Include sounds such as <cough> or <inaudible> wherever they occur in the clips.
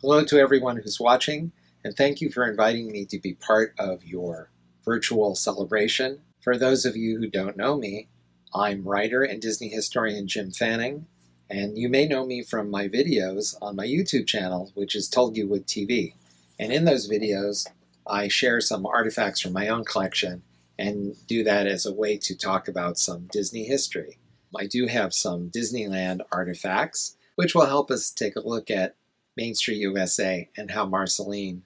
Hello to everyone who's watching, and thank you for inviting me to be part of your virtual celebration. For those of you who don't know me, I'm writer and Disney historian Jim Fanning, and you may know me from my videos on my YouTube channel, which is Tulgey Wood TV. And in those videos, I share some artifacts from my own collection and do that as a way to talk about some Disney history. I do have some Disneyland artifacts, which will help us take a look at Main Street USA and how Marceline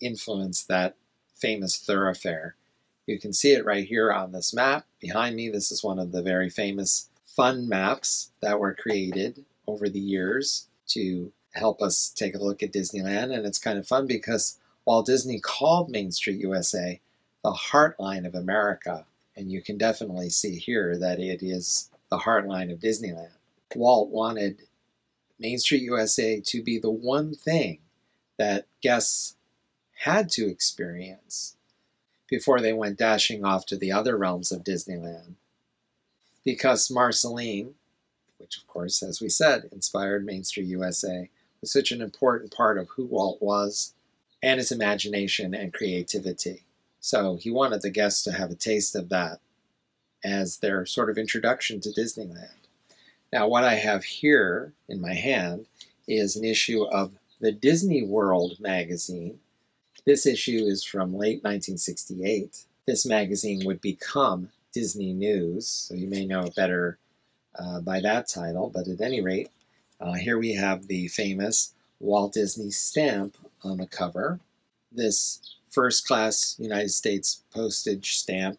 influenced that famous thoroughfare. You can see it right here on this map. Behind me, this is one of the very famous fun maps that were created over the years to help us take a look at Disneyland. And it's kind of fun because Walt Disney called Main Street USA the heartline of America. And you can definitely see here that it is the heartline of Disneyland. Walt wanted Main Street USA to be the one thing that guests had to experience before they went dashing off to the other realms of Disneyland. Because Marceline, which of course, as we said, inspired Main Street USA, was such an important part of who Walt was and his imagination and creativity. So he wanted the guests to have a taste of that as their sort of introduction to Disneyland. Now, what I have here in my hand is an issue of the Disney World magazine. This issue is from late 1968. This magazine would become Disney News, so you may know it better uh, by that title, but at any rate, uh, here we have the famous Walt Disney stamp on the cover. This first class United States postage stamp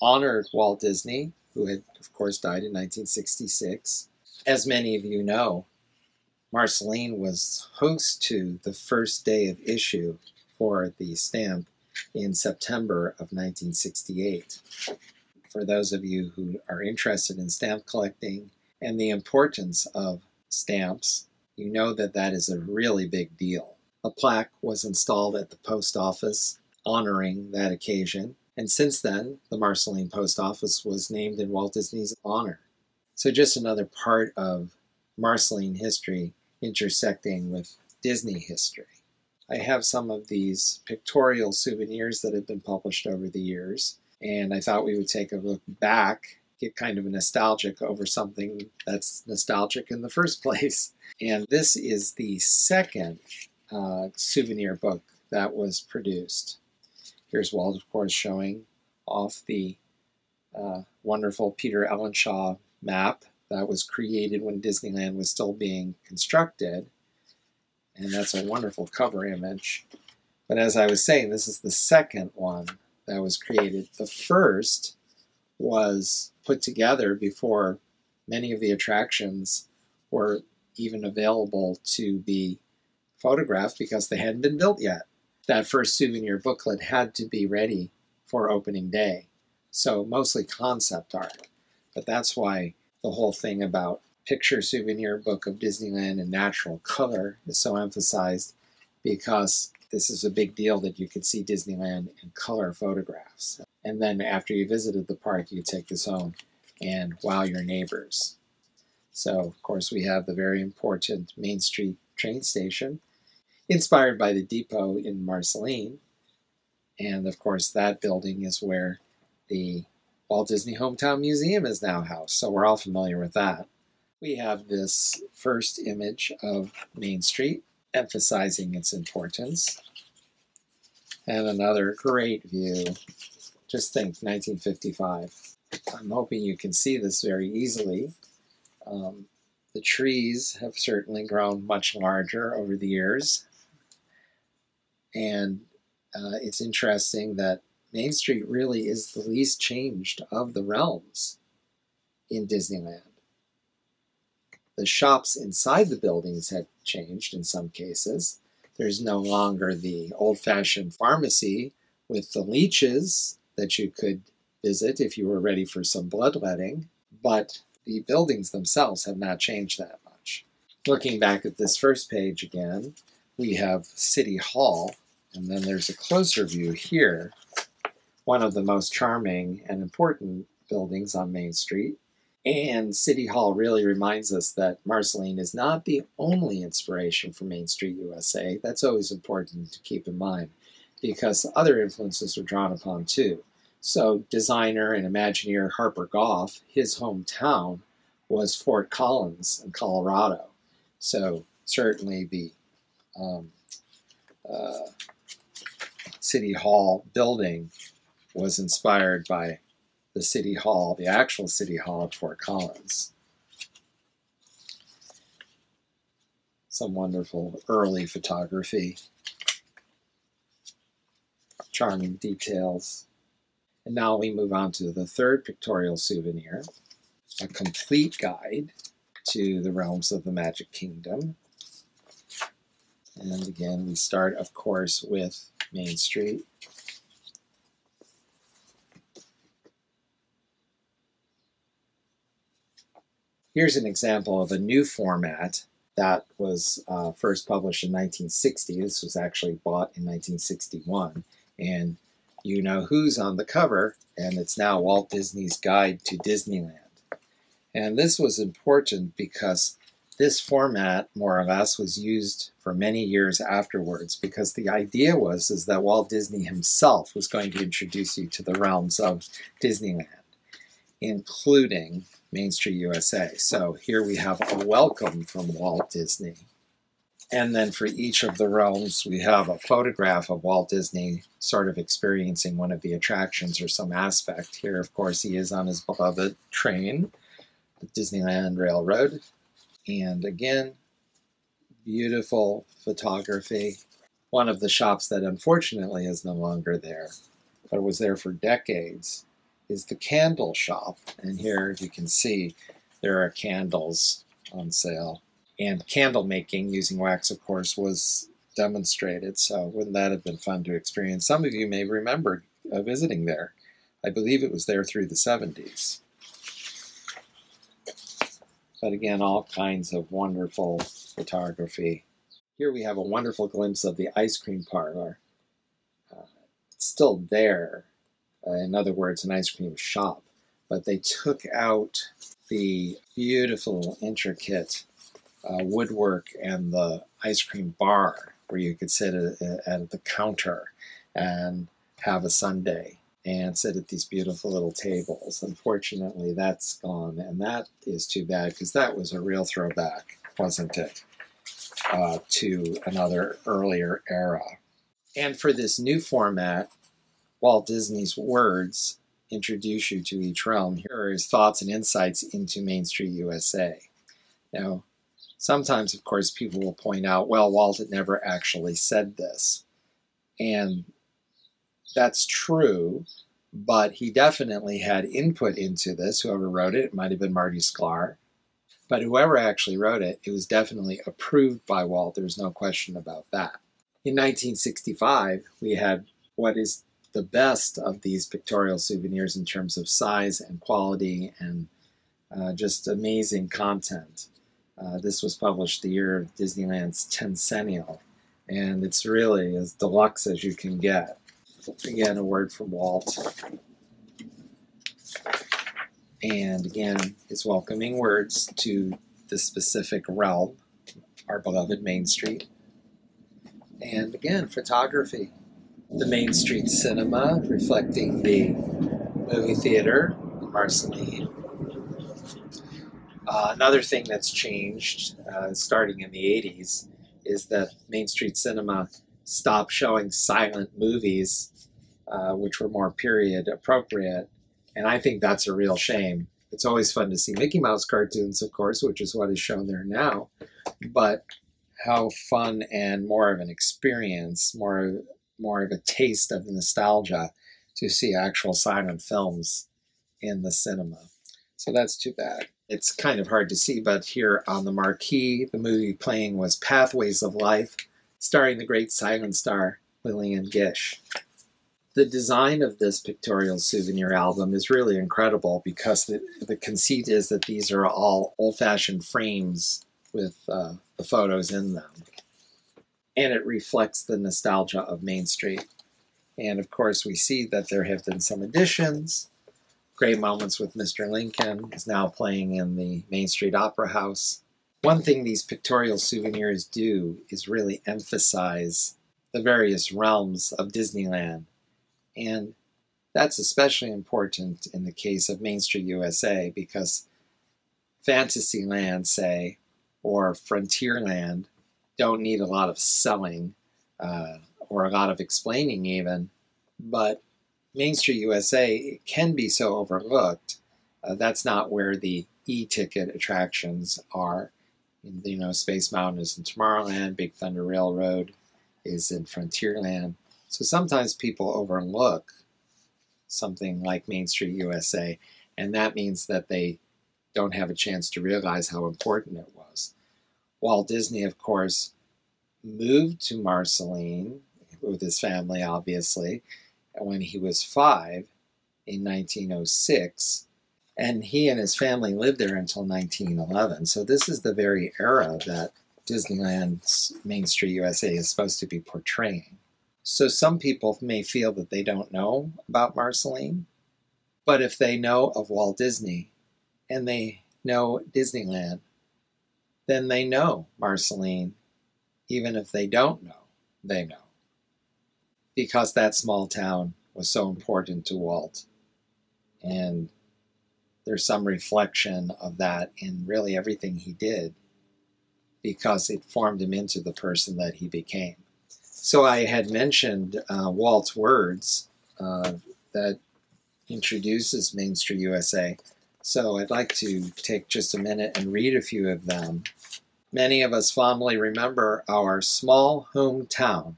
honored Walt Disney who had, of course, died in 1966. As many of you know, Marceline was host to the first day of issue for the stamp in September of 1968. For those of you who are interested in stamp collecting and the importance of stamps, you know that that is a really big deal. A plaque was installed at the post office honoring that occasion, and since then, the Marceline Post Office was named in Walt Disney's honor. So just another part of Marceline history intersecting with Disney history. I have some of these pictorial souvenirs that have been published over the years, and I thought we would take a look back, get kind of nostalgic over something that's nostalgic in the first <laughs> place. And this is the second uh, souvenir book that was produced. Here's Walt, of course, showing off the uh, wonderful Peter Ellenshaw map that was created when Disneyland was still being constructed. And that's a wonderful cover image. But as I was saying, this is the second one that was created. The first was put together before many of the attractions were even available to be photographed because they hadn't been built yet that first souvenir booklet had to be ready for opening day. So mostly concept art. But that's why the whole thing about picture souvenir book of Disneyland in natural color is so emphasized because this is a big deal that you could see Disneyland in color photographs. And then after you visited the park, you take this home and wow your neighbors. So, of course, we have the very important Main Street train station inspired by the depot in Marceline. And of course, that building is where the Walt Disney Hometown Museum is now housed, so we're all familiar with that. We have this first image of Main Street, emphasizing its importance. And another great view. Just think, 1955. I'm hoping you can see this very easily. Um, the trees have certainly grown much larger over the years. And uh, it's interesting that Main Street really is the least changed of the realms in Disneyland. The shops inside the buildings have changed in some cases. There's no longer the old fashioned pharmacy with the leeches that you could visit if you were ready for some bloodletting, but the buildings themselves have not changed that much. Looking back at this first page again, we have City Hall, and then there's a closer view here, one of the most charming and important buildings on Main Street. And City Hall really reminds us that Marceline is not the only inspiration for Main Street USA. That's always important to keep in mind because other influences were drawn upon too. So, designer and Imagineer Harper Goff, his hometown was Fort Collins in Colorado. So, certainly the um, uh, City Hall building was inspired by the City Hall, the actual City Hall at Fort Collins. Some wonderful early photography, charming details. And now we move on to the third pictorial souvenir, a complete guide to the realms of the Magic Kingdom. And again, we start, of course, with Main Street. Here's an example of a new format that was uh, first published in 1960. This was actually bought in 1961. And you know who's on the cover, and it's now Walt Disney's Guide to Disneyland. And this was important because this format, more or less, was used for many years afterwards because the idea was is that Walt Disney himself was going to introduce you to the realms of Disneyland, including Main Street USA. So here we have a welcome from Walt Disney. And then for each of the realms, we have a photograph of Walt Disney sort of experiencing one of the attractions or some aspect. Here, of course, he is on his beloved train, the Disneyland Railroad. And again, beautiful photography. One of the shops that unfortunately is no longer there, but was there for decades, is the candle shop. And here you can see there are candles on sale. And candle making using wax, of course, was demonstrated. So wouldn't that have been fun to experience? Some of you may remember visiting there. I believe it was there through the 70s. But again, all kinds of wonderful photography. Here we have a wonderful glimpse of the ice cream parlor. Uh, it's still there, uh, in other words, an ice cream shop, but they took out the beautiful, intricate uh, woodwork and the ice cream bar where you could sit at, at the counter and have a sundae and sit at these beautiful little tables. Unfortunately, that's gone, and that is too bad because that was a real throwback, wasn't it, uh, to another earlier era. And for this new format, Walt Disney's words introduce you to each realm. Here are his thoughts and insights into Main Street USA. Now, sometimes, of course, people will point out, well, Walt had never actually said this. And that's true, but he definitely had input into this. Whoever wrote it, it might have been Marty Sklar. But whoever actually wrote it, it was definitely approved by Walt. There's no question about that. In 1965, we had what is the best of these pictorial souvenirs in terms of size and quality and uh, just amazing content. Uh, this was published the year of Disneyland's Tencennial, and it's really as deluxe as you can get. Again, a word from Walt. And again, his welcoming words to the specific realm, our beloved Main Street. And again, photography. The Main Street Cinema, reflecting the movie theater in Marceline. Uh, another thing that's changed, uh, starting in the 80s, is that Main Street Cinema stopped showing silent movies uh, which were more period appropriate. And I think that's a real shame. It's always fun to see Mickey Mouse cartoons, of course, which is what is shown there now. But how fun and more of an experience, more more of a taste of nostalgia to see actual silent films in the cinema. So that's too bad. It's kind of hard to see, but here on the marquee, the movie playing was Pathways of Life, starring the great silent star Lillian Gish. The design of this pictorial souvenir album is really incredible because the, the conceit is that these are all old-fashioned frames with uh, the photos in them. And it reflects the nostalgia of Main Street. And of course, we see that there have been some additions. Great Moments with Mr. Lincoln is now playing in the Main Street Opera House. One thing these pictorial souvenirs do is really emphasize the various realms of Disneyland. And that's especially important in the case of Main Street USA because Fantasyland, say, or Frontierland don't need a lot of selling uh, or a lot of explaining even, but Main Street USA can be so overlooked. Uh, that's not where the e-ticket attractions are. You know, Space Mountain is in Tomorrowland, Big Thunder Railroad is in Frontierland. So sometimes people overlook something like Main Street USA, and that means that they don't have a chance to realize how important it was. Walt Disney, of course, moved to Marceline with his family, obviously, when he was five in 1906. And he and his family lived there until 1911. So this is the very era that Disneyland's Main Street USA is supposed to be portraying. So some people may feel that they don't know about Marceline, but if they know of Walt Disney and they know Disneyland, then they know Marceline even if they don't know, they know. Because that small town was so important to Walt. And there's some reflection of that in really everything he did because it formed him into the person that he became. So I had mentioned uh, Walt's words uh, that introduces Main Street USA. So I'd like to take just a minute and read a few of them Many of us fondly remember our small hometown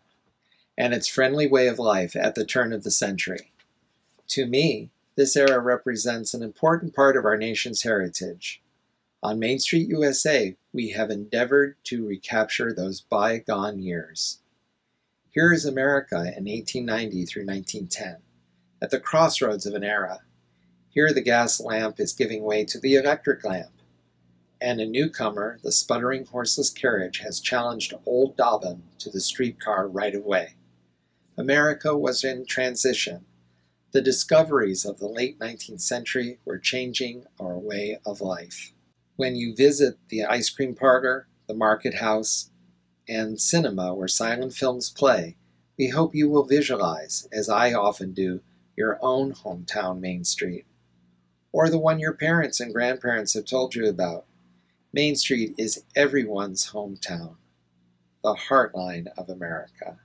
and its friendly way of life at the turn of the century. To me, this era represents an important part of our nation's heritage. On Main Street, USA, we have endeavored to recapture those bygone years. Here is America in 1890 through 1910, at the crossroads of an era. Here the gas lamp is giving way to the electric lamp and a newcomer, the sputtering horseless carriage, has challenged old Dobbin to the streetcar right of way. America was in transition. The discoveries of the late 19th century were changing our way of life. When you visit the ice cream parlor, the market house, and cinema where silent films play, we hope you will visualize, as I often do, your own hometown Main Street, or the one your parents and grandparents have told you about Main Street is everyone's hometown, the heartline of America.